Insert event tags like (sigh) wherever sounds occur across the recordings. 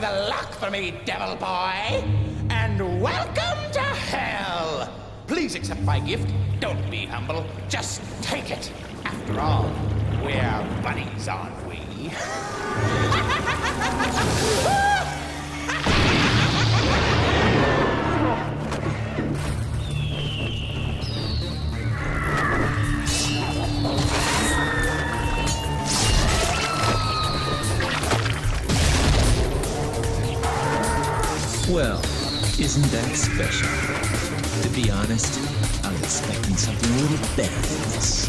the lock for me, devil boy. And welcome to hell. Please accept my gift. Don't be humble. Just take it. After all, we're buddies, aren't we? (laughs) isn't that special? To be honest, I was expecting something a little better than this.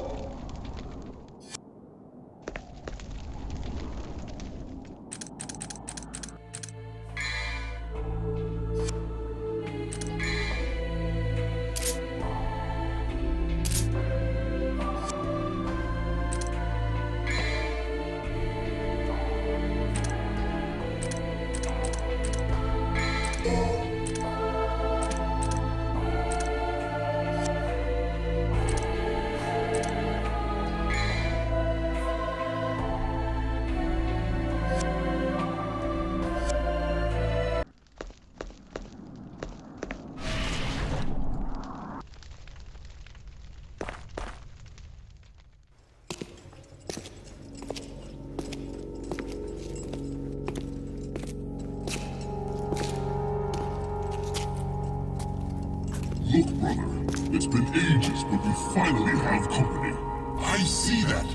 It's been ages, but we finally have company. I see that.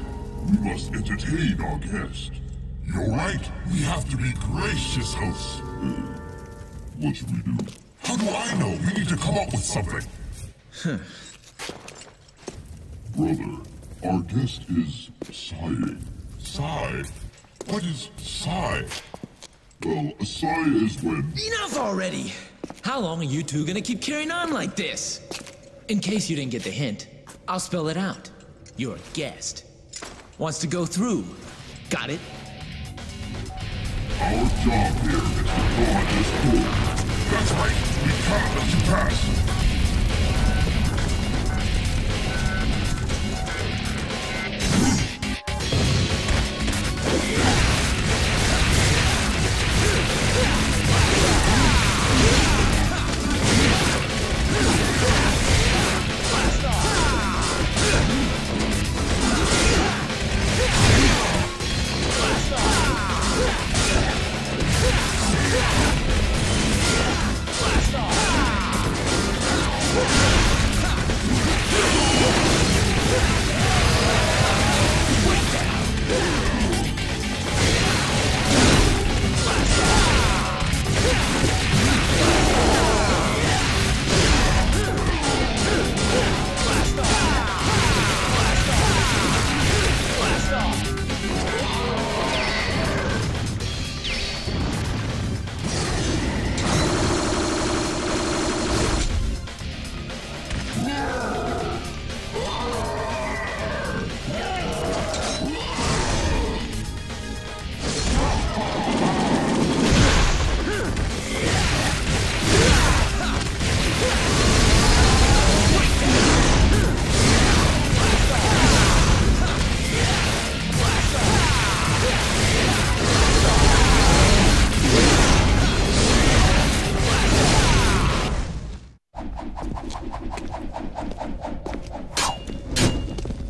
We must entertain our guest. You're right. We have to be gracious hosts. What should we do? How do I know? We need to come up with something. (laughs) Brother, our guest is sighing. Sigh. What is sigh? Well, a sigh is when... Enough already! How long are you two gonna keep carrying on like this? In case you didn't get the hint, I'll spell it out. You're guest. Wants to go through. Got it? Our job here is to guard this door. That's right. We can't let you pass.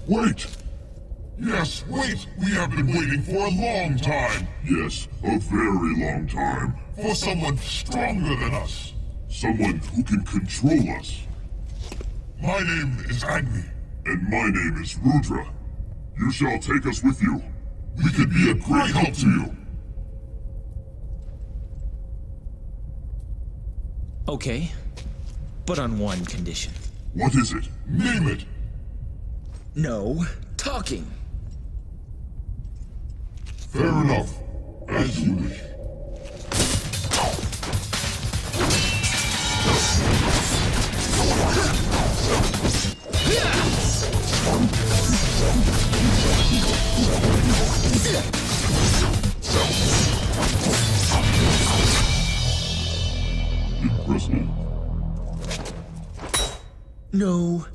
Wait! Yes, wait. We have been waiting for a long time. Yes, a very long time. For someone stronger than us. Someone who can control us. My name is Agni. And my name is Rudra. You shall take us with you. We could be a great help to you. Okay. But on one condition. What is it? Name it. No talking. Fair enough. As you wish. Impressive. No